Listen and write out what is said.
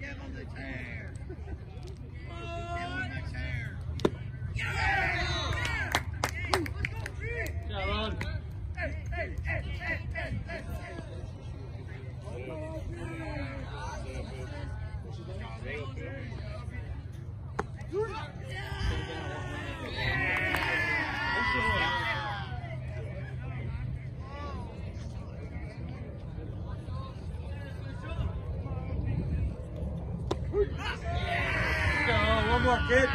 Give him the chair. Go, one more kid.